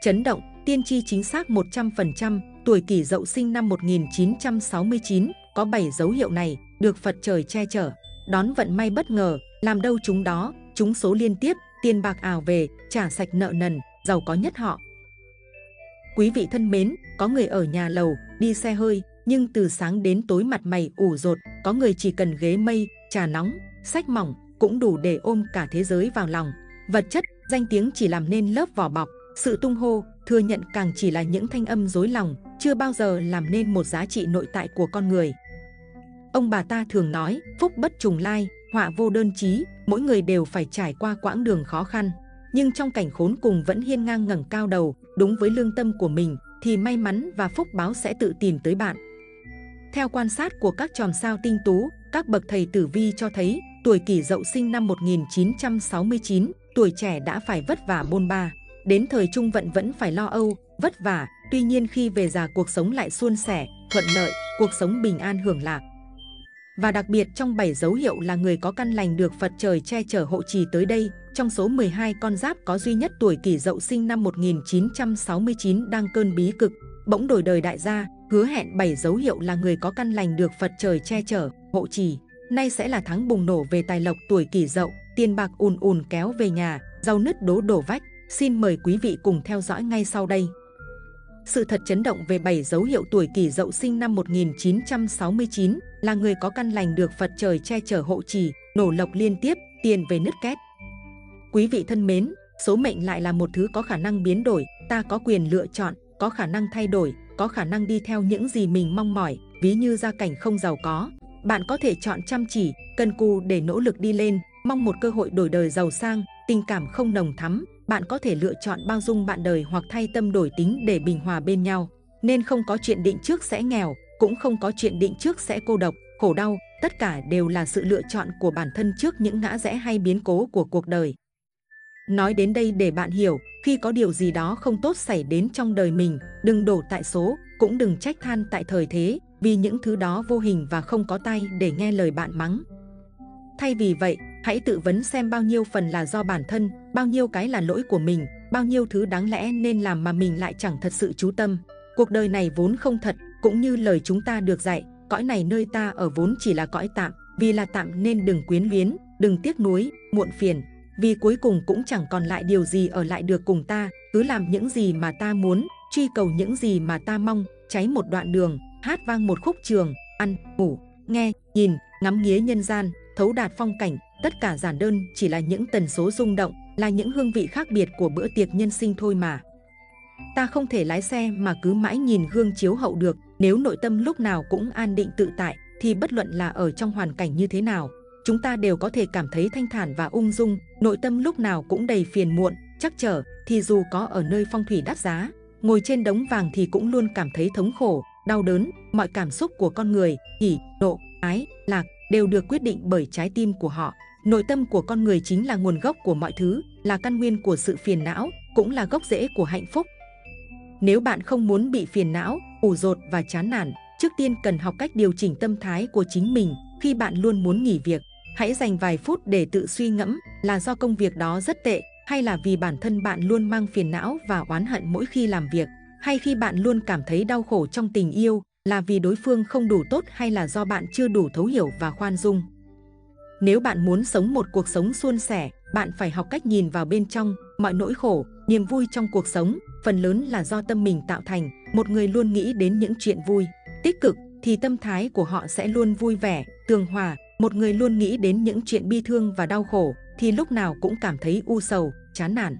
chấn động, tiên tri chính xác 100%, tuổi kỷ dậu sinh năm 1969, có 7 dấu hiệu này, được Phật trời che chở, đón vận may bất ngờ, làm đâu chúng đó, chúng số liên tiếp, tiền bạc ảo về, trả sạch nợ nần, giàu có nhất họ. Quý vị thân mến, có người ở nhà lầu, đi xe hơi, nhưng từ sáng đến tối mặt mày ủ rột, có người chỉ cần ghế mây, trà nóng, sách mỏng, cũng đủ để ôm cả thế giới vào lòng. Vật chất, danh tiếng chỉ làm nên lớp vỏ bọc, sự tung hô, thừa nhận càng chỉ là những thanh âm dối lòng, chưa bao giờ làm nên một giá trị nội tại của con người. Ông bà ta thường nói, phúc bất trùng lai, họa vô đơn chí, mỗi người đều phải trải qua quãng đường khó khăn. Nhưng trong cảnh khốn cùng vẫn hiên ngang ngẩng cao đầu, đúng với lương tâm của mình, thì may mắn và phúc báo sẽ tự tìm tới bạn. Theo quan sát của các chòm sao tinh tú, các bậc thầy tử vi cho thấy tuổi kỷ dậu sinh năm 1969, tuổi trẻ đã phải vất vả bôn ba. Đến thời trung vận vẫn phải lo âu, vất vả, tuy nhiên khi về già cuộc sống lại suôn sẻ, thuận lợi, cuộc sống bình an hưởng lạc. Và đặc biệt trong 7 dấu hiệu là người có căn lành được Phật trời che chở hộ trì tới đây, trong số 12 con giáp có duy nhất tuổi kỷ dậu sinh năm 1969 đang cơn bí cực, bỗng đổi đời đại gia, hứa hẹn 7 dấu hiệu là người có căn lành được Phật trời che chở, hộ trì. Nay sẽ là tháng bùng nổ về tài lộc tuổi kỷ dậu, tiền bạc ùn ùn kéo về nhà, rau nứt đố đổ vách. Xin mời quý vị cùng theo dõi ngay sau đây. Sự thật chấn động về 7 dấu hiệu tuổi kỷ dậu sinh năm 1969 là người có căn lành được Phật trời che chở hộ trì, nổ lộc liên tiếp, tiền về nứt két. Quý vị thân mến, số mệnh lại là một thứ có khả năng biến đổi, ta có quyền lựa chọn, có khả năng thay đổi, có khả năng đi theo những gì mình mong mỏi, ví như gia cảnh không giàu có. Bạn có thể chọn chăm chỉ, cần cù để nỗ lực đi lên, mong một cơ hội đổi đời giàu sang, tình cảm không nồng thắm. Bạn có thể lựa chọn bao dung bạn đời hoặc thay tâm đổi tính để bình hòa bên nhau. Nên không có chuyện định trước sẽ nghèo, cũng không có chuyện định trước sẽ cô độc, khổ đau. Tất cả đều là sự lựa chọn của bản thân trước những ngã rẽ hay biến cố của cuộc đời. Nói đến đây để bạn hiểu, khi có điều gì đó không tốt xảy đến trong đời mình, đừng đổ tại số, cũng đừng trách than tại thời thế, vì những thứ đó vô hình và không có tay để nghe lời bạn mắng. Thay vì vậy, hãy tự vấn xem bao nhiêu phần là do bản thân, bao nhiêu cái là lỗi của mình, bao nhiêu thứ đáng lẽ nên làm mà mình lại chẳng thật sự chú tâm. Cuộc đời này vốn không thật, cũng như lời chúng ta được dạy, cõi này nơi ta ở vốn chỉ là cõi tạm, vì là tạm nên đừng quyến luyến, đừng tiếc nuối, muộn phiền, vì cuối cùng cũng chẳng còn lại điều gì ở lại được cùng ta, cứ làm những gì mà ta muốn, truy cầu những gì mà ta mong, cháy một đoạn đường, hát vang một khúc trường, ăn, ngủ, nghe, nhìn, ngắm nghía nhân gian, thấu đạt phong cảnh, tất cả giản đơn chỉ là những tần số rung động, là những hương vị khác biệt của bữa tiệc nhân sinh thôi mà. Ta không thể lái xe mà cứ mãi nhìn gương chiếu hậu được, nếu nội tâm lúc nào cũng an định tự tại, thì bất luận là ở trong hoàn cảnh như thế nào, chúng ta đều có thể cảm thấy thanh thản và ung dung, nội tâm lúc nào cũng đầy phiền muộn, chắc trở, thì dù có ở nơi phong thủy đắt giá, ngồi trên đống vàng thì cũng luôn cảm thấy thống khổ, đau đớn, mọi cảm xúc của con người, hỉ, nộ, ái, lạc, đều được quyết định bởi trái tim của họ. Nội tâm của con người chính là nguồn gốc của mọi thứ, là căn nguyên của sự phiền não, cũng là gốc rễ của hạnh phúc. Nếu bạn không muốn bị phiền não, ủ rột và chán nản, trước tiên cần học cách điều chỉnh tâm thái của chính mình khi bạn luôn muốn nghỉ việc. Hãy dành vài phút để tự suy ngẫm là do công việc đó rất tệ hay là vì bản thân bạn luôn mang phiền não và oán hận mỗi khi làm việc hay khi bạn luôn cảm thấy đau khổ trong tình yêu là vì đối phương không đủ tốt hay là do bạn chưa đủ thấu hiểu và khoan dung. Nếu bạn muốn sống một cuộc sống suôn sẻ, bạn phải học cách nhìn vào bên trong, mọi nỗi khổ, niềm vui trong cuộc sống, phần lớn là do tâm mình tạo thành. Một người luôn nghĩ đến những chuyện vui, tích cực, thì tâm thái của họ sẽ luôn vui vẻ, tường hòa, một người luôn nghĩ đến những chuyện bi thương và đau khổ thì lúc nào cũng cảm thấy u sầu, chán nản.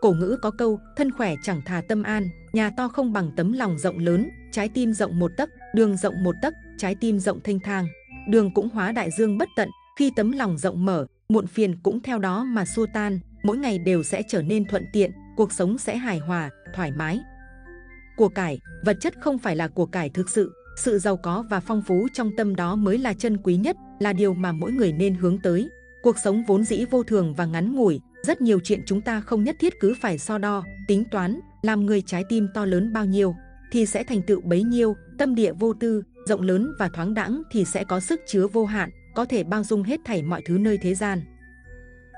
Cổ ngữ có câu, thân khỏe chẳng thà tâm an, nhà to không bằng tấm lòng rộng lớn, trái tim rộng một tấc, đường rộng một tấc, trái tim rộng thanh thang. Đường cũng hóa đại dương bất tận, khi tấm lòng rộng mở, muộn phiền cũng theo đó mà xua tan, mỗi ngày đều sẽ trở nên thuận tiện, cuộc sống sẽ hài hòa, thoải mái. Của cải, vật chất không phải là của cải thực sự, sự giàu có và phong phú trong tâm đó mới là chân quý nhất, là điều mà mỗi người nên hướng tới. Cuộc sống vốn dĩ vô thường và ngắn ngủi, rất nhiều chuyện chúng ta không nhất thiết cứ phải so đo, tính toán, làm người trái tim to lớn bao nhiêu, thì sẽ thành tựu bấy nhiêu, tâm địa vô tư, rộng lớn và thoáng đãng thì sẽ có sức chứa vô hạn, có thể bao dung hết thảy mọi thứ nơi thế gian.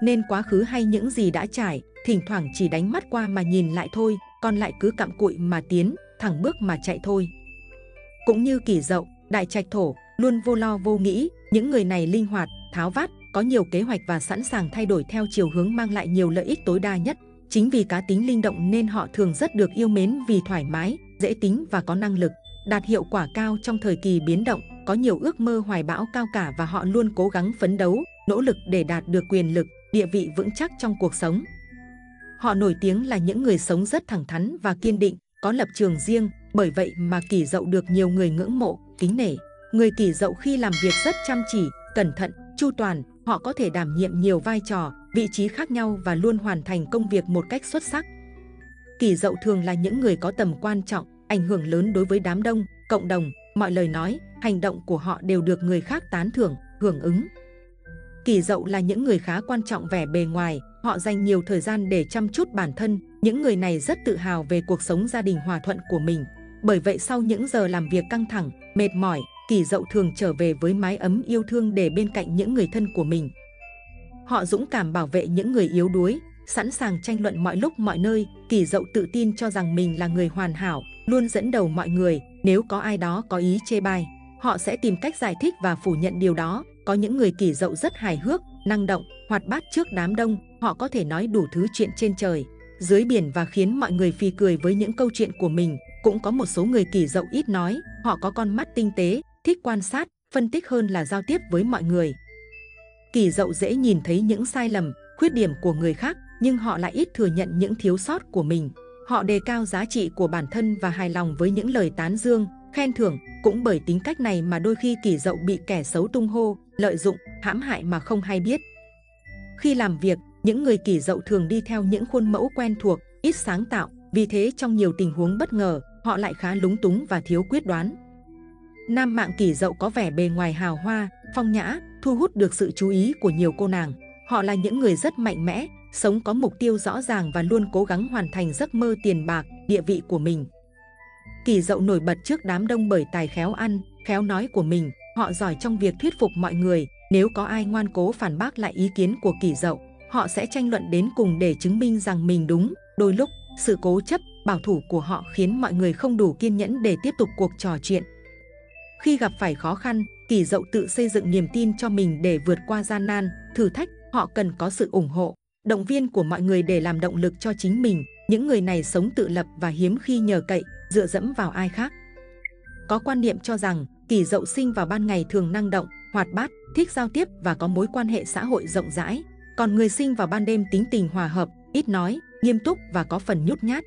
Nên quá khứ hay những gì đã trải thỉnh thoảng chỉ đánh mắt qua mà nhìn lại thôi, còn lại cứ cặm cụi mà tiến, thẳng bước mà chạy thôi. Cũng như kỷ dậu, đại trạch thổ, luôn vô lo vô nghĩ, những người này linh hoạt, tháo vát, có nhiều kế hoạch và sẵn sàng thay đổi theo chiều hướng mang lại nhiều lợi ích tối đa nhất. Chính vì cá tính linh động nên họ thường rất được yêu mến vì thoải mái, dễ tính và có năng lực, đạt hiệu quả cao trong thời kỳ biến động, có nhiều ước mơ hoài bão cao cả và họ luôn cố gắng phấn đấu, nỗ lực để đạt được quyền lực, địa vị vững chắc trong cuộc sống. Họ nổi tiếng là những người sống rất thẳng thắn và kiên định, có lập trường riêng, bởi vậy mà kỷ dậu được nhiều người ngưỡng mộ, kính nể. Người kỷ dậu khi làm việc rất chăm chỉ, cẩn thận, chu toàn, họ có thể đảm nhiệm nhiều vai trò, vị trí khác nhau và luôn hoàn thành công việc một cách xuất sắc. Kỷ dậu thường là những người có tầm quan trọng, ảnh hưởng lớn đối với đám đông, cộng đồng, mọi lời nói, hành động của họ đều được người khác tán thưởng, hưởng ứng. Kỷ dậu là những người khá quan trọng vẻ bề ngoài, họ dành nhiều thời gian để chăm chút bản thân, những người này rất tự hào về cuộc sống gia đình hòa thuận của mình. Bởi vậy sau những giờ làm việc căng thẳng, mệt mỏi, Kỳ Dậu thường trở về với mái ấm yêu thương để bên cạnh những người thân của mình. Họ dũng cảm bảo vệ những người yếu đuối, sẵn sàng tranh luận mọi lúc mọi nơi. Kỳ Dậu tự tin cho rằng mình là người hoàn hảo, luôn dẫn đầu mọi người. Nếu có ai đó có ý chê bai, họ sẽ tìm cách giải thích và phủ nhận điều đó. Có những người Kỳ Dậu rất hài hước, năng động, hoạt bát trước đám đông. Họ có thể nói đủ thứ chuyện trên trời, dưới biển và khiến mọi người phì cười với những câu chuyện của mình. Cũng có một số người Kỳ Dậu ít nói, họ có con mắt tinh tế, thích quan sát, phân tích hơn là giao tiếp với mọi người. Kỳ dậu dễ nhìn thấy những sai lầm, khuyết điểm của người khác, nhưng họ lại ít thừa nhận những thiếu sót của mình. Họ đề cao giá trị của bản thân và hài lòng với những lời tán dương, khen thưởng. Cũng bởi tính cách này mà đôi khi kỳ dậu bị kẻ xấu tung hô, lợi dụng, hãm hại mà không hay biết. Khi làm việc, những người kỳ dậu thường đi theo những khuôn mẫu quen thuộc, ít sáng tạo. Vì thế trong nhiều tình huống bất ngờ, họ lại khá lúng túng và thiếu quyết đoán. Nam mạng kỳ dậu có vẻ bề ngoài hào hoa, phong nhã, thu hút được sự chú ý của nhiều cô nàng. Họ là những người rất mạnh mẽ, sống có mục tiêu rõ ràng và luôn cố gắng hoàn thành giấc mơ tiền bạc, địa vị của mình. Kỳ dậu nổi bật trước đám đông bởi tài khéo ăn, khéo nói của mình. Họ giỏi trong việc thuyết phục mọi người. Nếu có ai ngoan cố phản bác lại ý kiến của kỳ dậu, họ sẽ tranh luận đến cùng để chứng minh rằng mình đúng. Đôi lúc, sự cố chấp, bảo thủ của họ khiến mọi người không đủ kiên nhẫn để tiếp tục cuộc trò chuyện. Khi gặp phải khó khăn, kỳ dậu tự xây dựng niềm tin cho mình để vượt qua gian nan, thử thách, họ cần có sự ủng hộ, động viên của mọi người để làm động lực cho chính mình. Những người này sống tự lập và hiếm khi nhờ cậy, dựa dẫm vào ai khác. Có quan niệm cho rằng, kỳ dậu sinh vào ban ngày thường năng động, hoạt bát, thích giao tiếp và có mối quan hệ xã hội rộng rãi. Còn người sinh vào ban đêm tính tình hòa hợp, ít nói, nghiêm túc và có phần nhút nhát.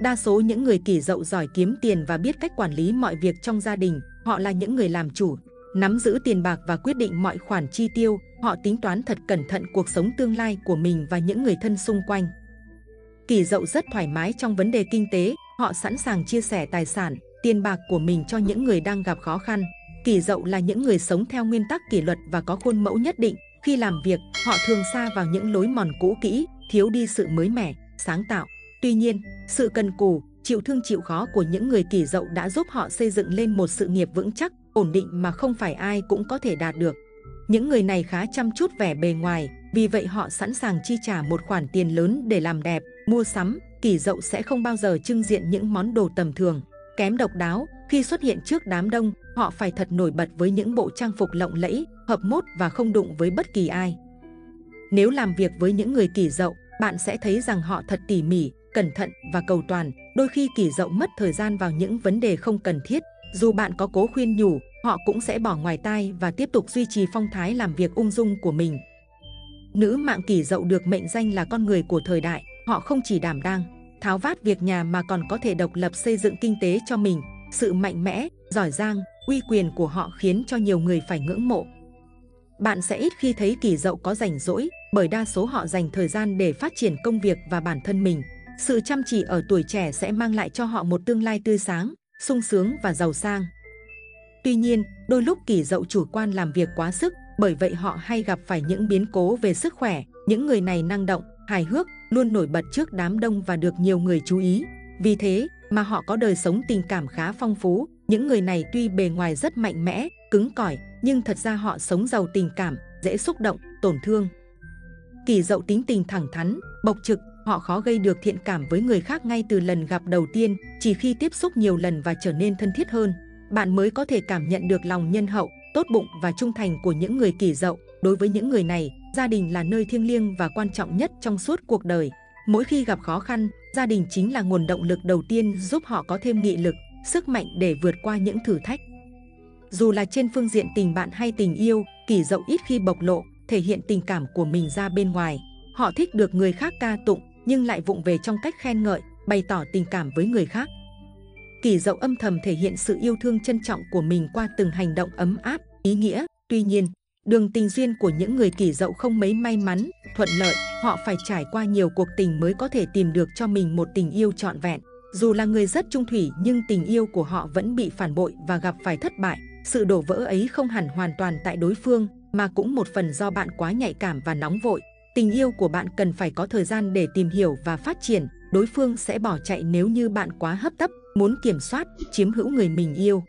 Đa số những người kỳ dậu giỏi kiếm tiền và biết cách quản lý mọi việc trong gia đình, họ là những người làm chủ, nắm giữ tiền bạc và quyết định mọi khoản chi tiêu, họ tính toán thật cẩn thận cuộc sống tương lai của mình và những người thân xung quanh. Kỳ dậu rất thoải mái trong vấn đề kinh tế, họ sẵn sàng chia sẻ tài sản, tiền bạc của mình cho những người đang gặp khó khăn. Kỳ dậu là những người sống theo nguyên tắc kỷ luật và có khuôn mẫu nhất định. Khi làm việc, họ thường xa vào những lối mòn cũ kỹ, thiếu đi sự mới mẻ, sáng tạo. Tuy nhiên, sự cần cù, chịu thương chịu khó của những người kỳ dậu đã giúp họ xây dựng lên một sự nghiệp vững chắc, ổn định mà không phải ai cũng có thể đạt được. Những người này khá chăm chút vẻ bề ngoài, vì vậy họ sẵn sàng chi trả một khoản tiền lớn để làm đẹp, mua sắm. Kỳ dậu sẽ không bao giờ trưng diện những món đồ tầm thường, kém độc đáo. Khi xuất hiện trước đám đông, họ phải thật nổi bật với những bộ trang phục lộng lẫy, hợp mốt và không đụng với bất kỳ ai. Nếu làm việc với những người kỳ dậu, bạn sẽ thấy rằng họ thật tỉ mỉ, cẩn thận và cầu toàn, đôi khi kỳ dậu mất thời gian vào những vấn đề không cần thiết. Dù bạn có cố khuyên nhủ, họ cũng sẽ bỏ ngoài tai và tiếp tục duy trì phong thái làm việc ung dung của mình. Nữ mạng kỳ dậu được mệnh danh là con người của thời đại, họ không chỉ đảm đang, tháo vát việc nhà mà còn có thể độc lập xây dựng kinh tế cho mình. Sự mạnh mẽ, giỏi giang, uy quyền của họ khiến cho nhiều người phải ngưỡng mộ. Bạn sẽ ít khi thấy kỳ dậu có rảnh rỗi, bởi đa số họ dành thời gian để phát triển công việc và bản thân mình. Sự chăm chỉ ở tuổi trẻ sẽ mang lại cho họ một tương lai tươi sáng, sung sướng và giàu sang. Tuy nhiên, đôi lúc kỷ dậu chủ quan làm việc quá sức, bởi vậy họ hay gặp phải những biến cố về sức khỏe. Những người này năng động, hài hước, luôn nổi bật trước đám đông và được nhiều người chú ý. Vì thế mà họ có đời sống tình cảm khá phong phú. Những người này tuy bề ngoài rất mạnh mẽ, cứng cỏi, nhưng thật ra họ sống giàu tình cảm, dễ xúc động, tổn thương. Kỳ dậu tính tình thẳng thắn, bộc trực, họ khó gây được thiện cảm với người khác ngay từ lần gặp đầu tiên, chỉ khi tiếp xúc nhiều lần và trở nên thân thiết hơn, bạn mới có thể cảm nhận được lòng nhân hậu, tốt bụng và trung thành của những người kỷ dậu. Đối với những người này, gia đình là nơi thiêng liêng và quan trọng nhất trong suốt cuộc đời. Mỗi khi gặp khó khăn, gia đình chính là nguồn động lực đầu tiên giúp họ có thêm nghị lực, sức mạnh để vượt qua những thử thách. Dù là trên phương diện tình bạn hay tình yêu, kỷ dậu ít khi bộc lộ, thể hiện tình cảm của mình ra bên ngoài. Họ thích được người khác ca tụng, nhưng lại vụng về trong cách khen ngợi, bày tỏ tình cảm với người khác. Kỳ dậu âm thầm thể hiện sự yêu thương trân trọng của mình qua từng hành động ấm áp, ý nghĩa. Tuy nhiên, đường tình duyên của những người kỷ dậu không mấy may mắn, thuận lợi. Họ phải trải qua nhiều cuộc tình mới có thể tìm được cho mình một tình yêu trọn vẹn. Dù là người rất trung thủy nhưng tình yêu của họ vẫn bị phản bội và gặp phải thất bại. Sự đổ vỡ ấy không hẳn hoàn toàn tại đối phương, mà cũng một phần do bạn quá nhạy cảm và nóng vội. Tình yêu của bạn cần phải có thời gian để tìm hiểu và phát triển. Đối phương sẽ bỏ chạy nếu như bạn quá hấp tấp, muốn kiểm soát, chiếm hữu người mình yêu.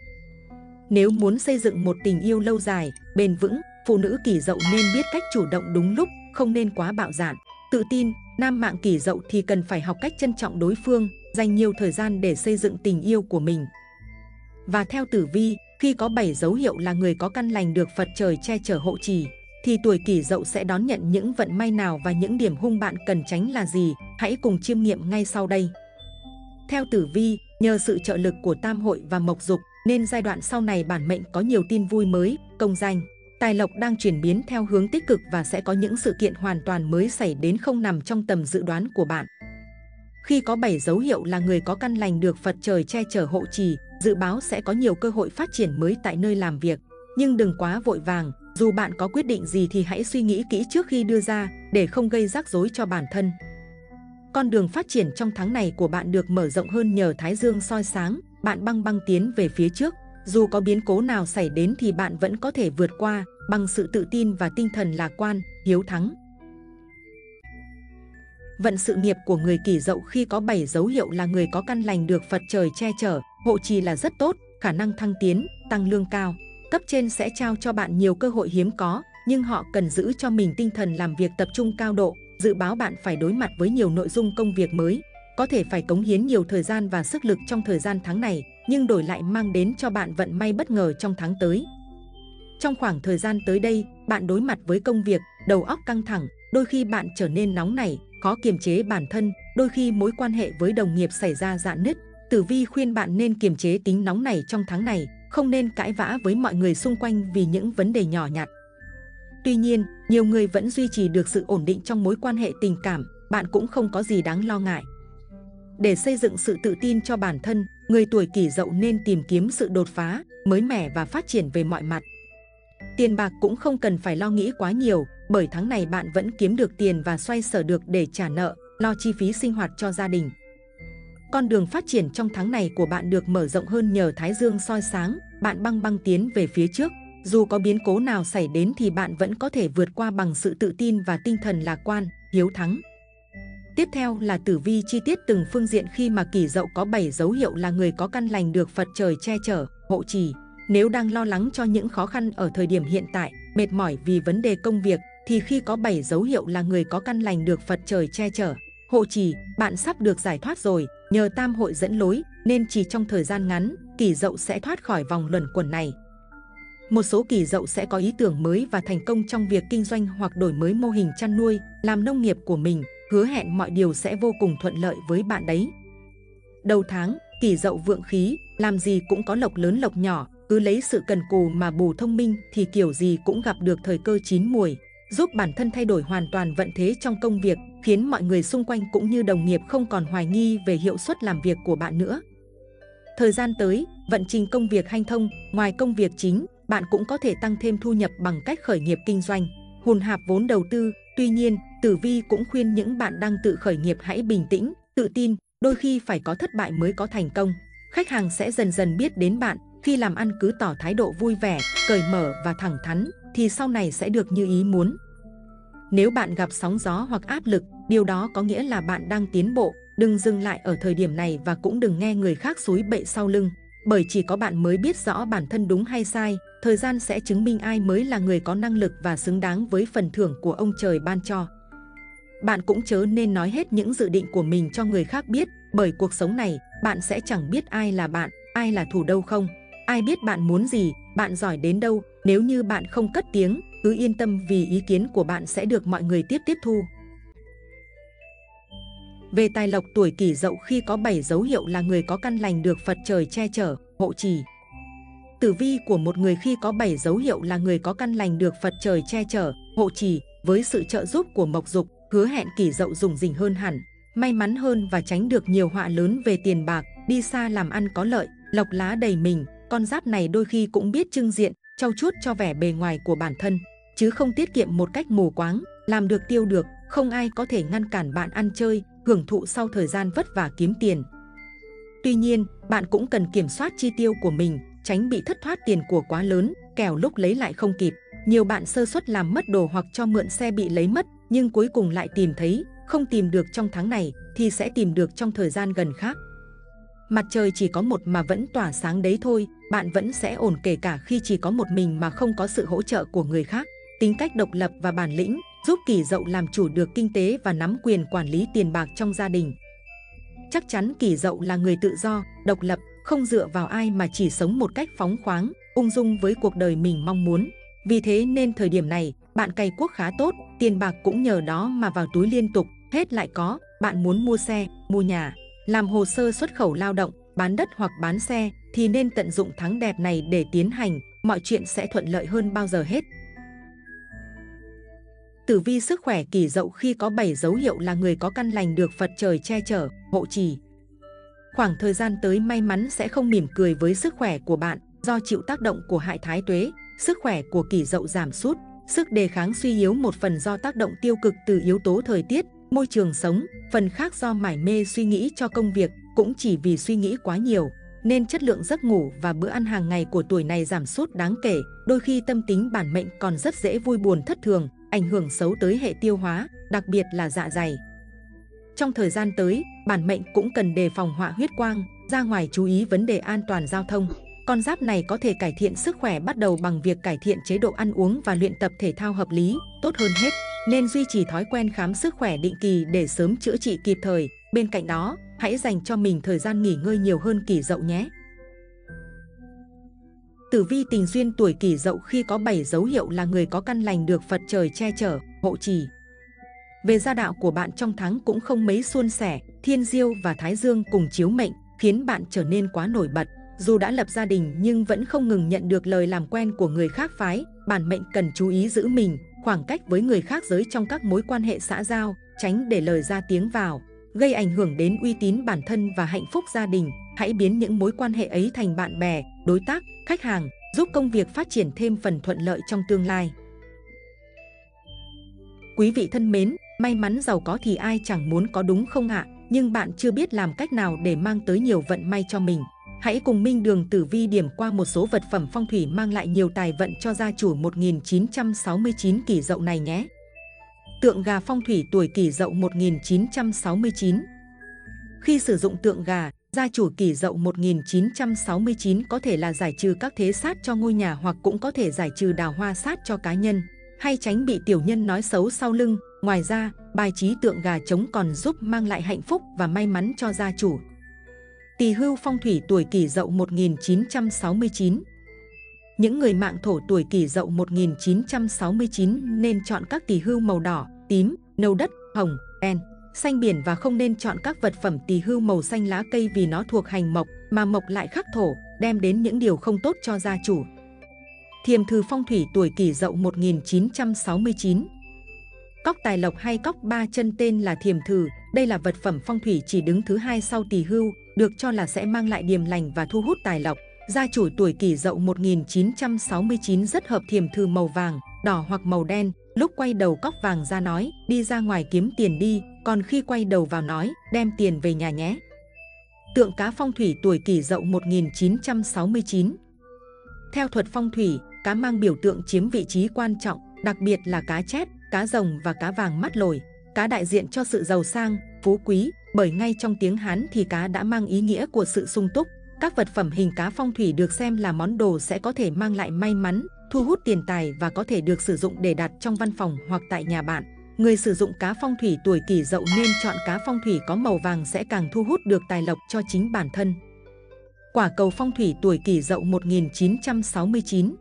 Nếu muốn xây dựng một tình yêu lâu dài, bền vững, phụ nữ kỷ dậu nên biết cách chủ động đúng lúc, không nên quá bạo dạn. Tự tin, nam mạng kỷ dậu thì cần phải học cách trân trọng đối phương, dành nhiều thời gian để xây dựng tình yêu của mình. Và theo tử vi, khi có 7 dấu hiệu là người có căn lành được Phật trời che chở hộ trì, thì tuổi kỷ dậu sẽ đón nhận những vận may nào và những điểm hung bạn cần tránh là gì? Hãy cùng chiêm nghiệm ngay sau đây. Theo tử vi, nhờ sự trợ lực của tam hội và mộc dục, nên giai đoạn sau này bản mệnh có nhiều tin vui mới, công danh. Tài lộc đang chuyển biến theo hướng tích cực và sẽ có những sự kiện hoàn toàn mới xảy đến không nằm trong tầm dự đoán của bạn. Khi có 7 dấu hiệu là người có căn lành được Phật trời che chở hộ trì, dự báo sẽ có nhiều cơ hội phát triển mới tại nơi làm việc. Nhưng đừng quá vội vàng, dù bạn có quyết định gì thì hãy suy nghĩ kỹ trước khi đưa ra để không gây rắc rối cho bản thân. Con đường phát triển trong tháng này của bạn được mở rộng hơn nhờ Thái Dương soi sáng, bạn băng băng tiến về phía trước. Dù có biến cố nào xảy đến thì bạn vẫn có thể vượt qua bằng sự tự tin và tinh thần lạc quan, hiếu thắng. Vận sự nghiệp của người kỷ dậu khi có 7 dấu hiệu là người có căn lành được Phật trời che chở, hộ trì là rất tốt, khả năng thăng tiến, tăng lương cao. Cấp trên sẽ trao cho bạn nhiều cơ hội hiếm có, nhưng họ cần giữ cho mình tinh thần làm việc tập trung cao độ. Dự báo bạn phải đối mặt với nhiều nội dung công việc mới, có thể phải cống hiến nhiều thời gian và sức lực trong thời gian tháng này, nhưng đổi lại mang đến cho bạn vận may bất ngờ trong tháng tới. Trong khoảng thời gian tới đây, bạn đối mặt với công việc, đầu óc căng thẳng, đôi khi bạn trở nên nóng nảy, khó kiềm chế bản thân, đôi khi mối quan hệ với đồng nghiệp xảy ra dạn nứt. Tử vi khuyên bạn nên kiềm chế tính nóng này trong tháng này, không nên cãi vã với mọi người xung quanh vì những vấn đề nhỏ nhặt. Tuy nhiên, nhiều người vẫn duy trì được sự ổn định trong mối quan hệ tình cảm, bạn cũng không có gì đáng lo ngại. Để xây dựng sự tự tin cho bản thân, người tuổi kỷ dậu nên tìm kiếm sự đột phá, mới mẻ và phát triển về mọi mặt. Tiền bạc cũng không cần phải lo nghĩ quá nhiều, bởi tháng này bạn vẫn kiếm được tiền và xoay sở được để trả nợ, lo chi phí sinh hoạt cho gia đình. Con đường phát triển trong tháng này của bạn được mở rộng hơn nhờ Thái Dương soi sáng, bạn băng băng tiến về phía trước. Dù có biến cố nào xảy đến thì bạn vẫn có thể vượt qua bằng sự tự tin và tinh thần lạc quan, hiếu thắng. Tiếp theo là tử vi chi tiết từng phương diện khi mà kỷ dậu có 7 dấu hiệu là người có căn lành được Phật trời che chở, hộ trì. Nếu đang lo lắng cho những khó khăn ở thời điểm hiện tại, mệt mỏi vì vấn đề công việc, thì khi có 7 dấu hiệu là người có căn lành được Phật trời che chở, hộ trì, bạn sắp được giải thoát rồi, nhờ tam hội dẫn lối, nên chỉ trong thời gian ngắn, kỷ dậu sẽ thoát khỏi vòng luẩn quẩn này. Một số kỳ dậu sẽ có ý tưởng mới và thành công trong việc kinh doanh hoặc đổi mới mô hình chăn nuôi, làm nông nghiệp của mình, hứa hẹn mọi điều sẽ vô cùng thuận lợi với bạn đấy. Đầu tháng, kỳ dậu vượng khí, làm gì cũng có lộc lớn lộc nhỏ, cứ lấy sự cần cù mà bù thông minh thì kiểu gì cũng gặp được thời cơ chín mùi, giúp bản thân thay đổi hoàn toàn vận thế trong công việc, khiến mọi người xung quanh cũng như đồng nghiệp không còn hoài nghi về hiệu suất làm việc của bạn nữa. Thời gian tới, vận trình công việc hanh thông, ngoài công việc chính, bạn cũng có thể tăng thêm thu nhập bằng cách khởi nghiệp kinh doanh, hùn hạp vốn đầu tư. Tuy nhiên, Tử Vi cũng khuyên những bạn đang tự khởi nghiệp hãy bình tĩnh, tự tin, đôi khi phải có thất bại mới có thành công. Khách hàng sẽ dần dần biết đến bạn, khi làm ăn cứ tỏ thái độ vui vẻ, cởi mở và thẳng thắn, thì sau này sẽ được như ý muốn. Nếu bạn gặp sóng gió hoặc áp lực, điều đó có nghĩa là bạn đang tiến bộ, đừng dừng lại ở thời điểm này và cũng đừng nghe người khác xúi bậy sau lưng. Bởi chỉ có bạn mới biết rõ bản thân đúng hay sai, thời gian sẽ chứng minh ai mới là người có năng lực và xứng đáng với phần thưởng của ông trời ban cho. bạn cũng chớ nên nói hết những dự định của mình cho người khác biết, bởi cuộc sống này, bạn sẽ chẳng biết ai là bạn, ai là thủ đâu không. Ai biết bạn muốn gì, bạn giỏi đến đâu, nếu như bạn không cất tiếng, cứ yên tâm vì ý kiến của bạn sẽ được mọi người tiếp tiếp thu. Về tài lộc tuổi kỷ dậu khi có 7 dấu hiệu là người có căn lành được Phật trời che chở, hộ trì. Tử vi của một người khi có 7 dấu hiệu là người có căn lành được Phật trời che chở, hộ trì, với sự trợ giúp của mộc dục, hứa hẹn kỷ dậu dùng dình hơn hẳn, may mắn hơn và tránh được nhiều họa lớn về tiền bạc, đi xa làm ăn có lợi, lộc lá đầy mình, con giáp này đôi khi cũng biết trưng diện, trau chuốt cho vẻ bề ngoài của bản thân, chứ không tiết kiệm một cách mù quáng, làm được tiêu được, không ai có thể ngăn cản bạn ăn chơi, hưởng thụ sau thời gian vất vả kiếm tiền. Tuy nhiên, bạn cũng cần kiểm soát chi tiêu của mình, tránh bị thất thoát tiền của quá lớn, kẻo lúc lấy lại không kịp. Nhiều bạn sơ suất làm mất đồ hoặc cho mượn xe bị lấy mất, nhưng cuối cùng lại tìm thấy, không tìm được trong tháng này thì sẽ tìm được trong thời gian gần khác. Mặt trời chỉ có một mà vẫn tỏa sáng đấy thôi, bạn vẫn sẽ ổn kể cả khi chỉ có một mình mà không có sự hỗ trợ của người khác. Tính cách độc lập và bản lĩnh giúp kỷ dậu làm chủ được kinh tế và nắm quyền quản lý tiền bạc trong gia đình. Chắc chắn kỷ dậu là người tự do, độc lập, không dựa vào ai mà chỉ sống một cách phóng khoáng, ung dung với cuộc đời mình mong muốn. Vì thế nên thời điểm này, bạn cày quốc khá tốt, tiền bạc cũng nhờ đó mà vào túi liên tục, hết lại có, bạn muốn mua xe, mua nhà, làm hồ sơ xuất khẩu lao động, bán đất hoặc bán xe thì nên tận dụng tháng đẹp này để tiến hành, mọi chuyện sẽ thuận lợi hơn bao giờ hết. Tử vi sức khỏe kỳ dậu khi có 7 dấu hiệu là người có căn lành được Phật trời che chở, hộ trì. Khoảng thời gian tới may mắn sẽ không mỉm cười với sức khỏe của bạn do chịu tác động của hại thái tuế, sức khỏe của kỳ dậu giảm sút, sức đề kháng suy yếu một phần do tác động tiêu cực từ yếu tố thời tiết, môi trường sống, phần khác do mải mê suy nghĩ cho công việc, cũng chỉ vì suy nghĩ quá nhiều, nên chất lượng giấc ngủ và bữa ăn hàng ngày của tuổi này giảm sút đáng kể, đôi khi tâm tính bản mệnh còn rất dễ vui buồn thất thường, ảnh hưởng xấu tới hệ tiêu hóa, đặc biệt là dạ dày. Trong thời gian tới, bản mệnh cũng cần đề phòng họa huyết quang, ra ngoài chú ý vấn đề an toàn giao thông. Con giáp này có thể cải thiện sức khỏe bắt đầu bằng việc cải thiện chế độ ăn uống và luyện tập thể thao hợp lý, tốt hơn hết. Nên duy trì thói quen khám sức khỏe định kỳ để sớm chữa trị kịp thời. Bên cạnh đó, hãy dành cho mình thời gian nghỉ ngơi nhiều hơn kỳ dậu nhé. Tử vi tình duyên tuổi kỷ dậu khi có 7 dấu hiệu là người có căn lành được Phật trời che chở, hộ trì. Về gia đạo của bạn trong tháng cũng không mấy suôn sẻ, thiên diêu và thái dương cùng chiếu mệnh, khiến bạn trở nên quá nổi bật. Dù đã lập gia đình nhưng vẫn không ngừng nhận được lời làm quen của người khác phái, bản mệnh cần chú ý giữ mình, khoảng cách với người khác giới trong các mối quan hệ xã giao, tránh để lời ra tiếng vào, gây ảnh hưởng đến uy tín bản thân và hạnh phúc gia đình. Hãy biến những mối quan hệ ấy thành bạn bè, đối tác, khách hàng, giúp công việc phát triển thêm phần thuận lợi trong tương lai. Quý vị thân mến, may mắn giàu có thì ai chẳng muốn có đúng không ạ? Nhưng bạn chưa biết làm cách nào để mang tới nhiều vận may cho mình. Hãy cùng Minh Đường Tử Vi điểm qua một số vật phẩm phong thủy mang lại nhiều tài vận cho gia chủ 1969 kỷ dậu này nhé. Tượng gà phong thủy tuổi kỷ dậu 1969 Khi sử dụng tượng gà, gia chủ kỷ dậu 1969 có thể là giải trừ các thế sát cho ngôi nhà hoặc cũng có thể giải trừ đào hoa sát cho cá nhân, hay tránh bị tiểu nhân nói xấu sau lưng. Ngoài ra, bài trí tượng gà trống còn giúp mang lại hạnh phúc và may mắn cho gia chủ. Tỳ hưu phong thủy tuổi kỷ dậu 1969 Những người mạng thổ tuổi kỷ dậu 1969 nên chọn các tỳ hưu màu đỏ, tím, nâu đất, hồng, đen, xanh biển và không nên chọn các vật phẩm tỳ hưu màu xanh lá cây vì nó thuộc hành mộc mà mộc lại khắc thổ, đem đến những điều không tốt cho gia chủ. Thiềm thư phong thủy tuổi kỷ dậu 1969 Cóc tài lộc hay cóc ba chân tên là thiềm thử, đây là vật phẩm phong thủy chỉ đứng thứ hai sau tỳ hưu, được cho là sẽ mang lại điềm lành và thu hút tài lộc. Gia chủ tuổi kỷ dậu 1969 rất hợp thiềm thư màu vàng, đỏ hoặc màu đen, lúc quay đầu cóc vàng ra nói, đi ra ngoài kiếm tiền đi, còn khi quay đầu vào nói, đem tiền về nhà nhé. Tượng cá phong thủy tuổi kỷ dậu 1969 Theo thuật phong thủy, cá mang biểu tượng chiếm vị trí quan trọng, đặc biệt là cá chép, cá rồng và cá vàng mắt lồi. Cá đại diện cho sự giàu sang, phú quý, bởi ngay trong tiếng Hán thì cá đã mang ý nghĩa của sự sung túc. Các vật phẩm hình cá phong thủy được xem là món đồ sẽ có thể mang lại may mắn, thu hút tiền tài và có thể được sử dụng để đặt trong văn phòng hoặc tại nhà bạn. Người sử dụng cá phong thủy tuổi kỷ dậu nên chọn cá phong thủy có màu vàng sẽ càng thu hút được tài lộc cho chính bản thân. Quả cầu phong thủy tuổi kỷ dậu 1969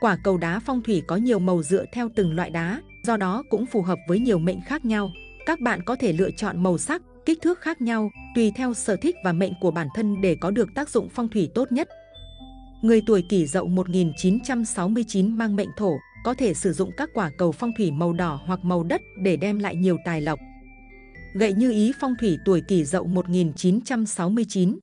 Quả cầu đá phong thủy có nhiều màu dựa theo từng loại đá, do đó cũng phù hợp với nhiều mệnh khác nhau. Các bạn có thể lựa chọn màu sắc, kích thước khác nhau, tùy theo sở thích và mệnh của bản thân để có được tác dụng phong thủy tốt nhất. Người tuổi kỷ dậu 1969 mang mệnh thổ, có thể sử dụng các quả cầu phong thủy màu đỏ hoặc màu đất để đem lại nhiều tài lộc. Gậy như ý phong thủy tuổi kỷ dậu 1969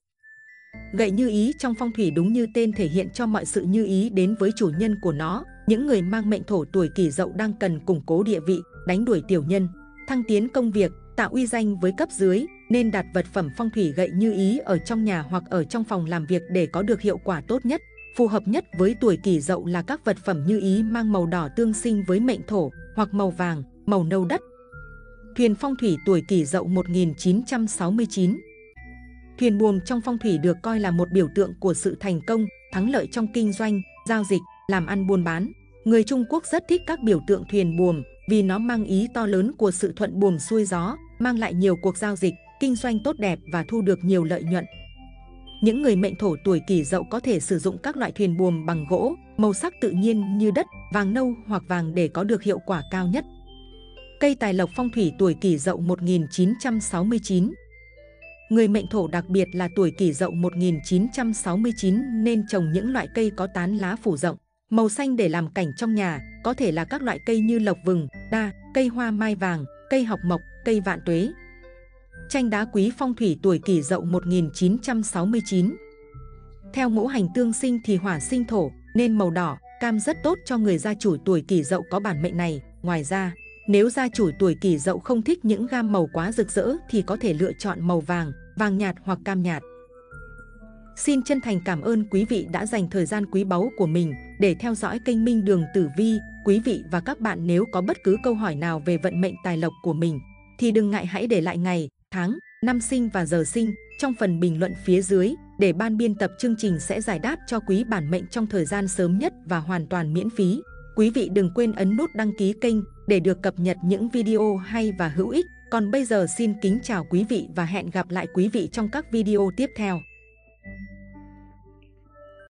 Gậy như ý trong phong thủy đúng như tên thể hiện cho mọi sự như ý đến với chủ nhân của nó. Những người mang mệnh thổ tuổi kỷ dậu đang cần củng cố địa vị, đánh đuổi tiểu nhân, thăng tiến công việc, tạo uy danh với cấp dưới, nên đặt vật phẩm phong thủy gậy như ý ở trong nhà hoặc ở trong phòng làm việc để có được hiệu quả tốt nhất. Phù hợp nhất với tuổi kỷ dậu là các vật phẩm như ý mang màu đỏ tương sinh với mệnh thổ hoặc màu vàng, màu nâu đất. Thuyền phong thủy tuổi kỷ dậu 1969 Thuyền buồm trong phong thủy được coi là một biểu tượng của sự thành công, thắng lợi trong kinh doanh, giao dịch, làm ăn buôn bán. Người Trung Quốc rất thích các biểu tượng thuyền buồm vì nó mang ý to lớn của sự thuận buồm xuôi gió, mang lại nhiều cuộc giao dịch, kinh doanh tốt đẹp và thu được nhiều lợi nhuận. Những người mệnh thổ tuổi kỷ dậu có thể sử dụng các loại thuyền buồm bằng gỗ, màu sắc tự nhiên như đất, vàng nâu hoặc vàng để có được hiệu quả cao nhất. Cây tài lộc phong thủy tuổi kỷ dậu 1969 Người mệnh thổ đặc biệt là tuổi kỷ dậu 1969 nên trồng những loại cây có tán lá phủ rộng, màu xanh để làm cảnh trong nhà, có thể là các loại cây như lộc vừng, đa, cây hoa mai vàng, cây học mộc, cây vạn tuế. Tranh đá quý phong thủy tuổi kỷ dậu 1969 Theo ngũ hành tương sinh thì hỏa sinh thổ, nên màu đỏ, cam rất tốt cho người gia chủ tuổi kỷ dậu có bản mệnh này. Ngoài ra, nếu gia chủ tuổi kỷ dậu không thích những gam màu quá rực rỡ thì có thể lựa chọn màu vàng, vàng nhạt hoặc cam nhạt. Xin chân thành cảm ơn quý vị đã dành thời gian quý báu của mình để theo dõi kênh Minh Đường Tử Vi. Quý vị và các bạn nếu có bất cứ câu hỏi nào về vận mệnh tài lộc của mình thì đừng ngại hãy để lại ngày, tháng, năm sinh và giờ sinh trong phần bình luận phía dưới để ban biên tập chương trình sẽ giải đáp cho quý bản mệnh trong thời gian sớm nhất và hoàn toàn miễn phí. Quý vị đừng quên ấn nút đăng ký kênh để được cập nhật những video hay và hữu ích. Còn bây giờ xin kính chào quý vị và hẹn gặp lại quý vị trong các video tiếp theo.